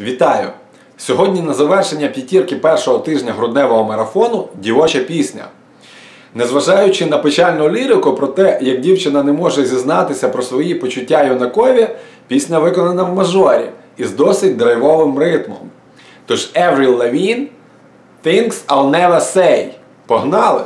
Вітаю! Сьогодні на завершення п'ятірки першого тижня грудневого марафону дівоча пісня. Незважаючи на печальну лірику про те, як дівчина не може зізнатися про свої почуття юнакові, пісня виконана в мажорі із досить драйвовим ритмом. Тож Avril Lavigne Things I'll Never Say. Погнали!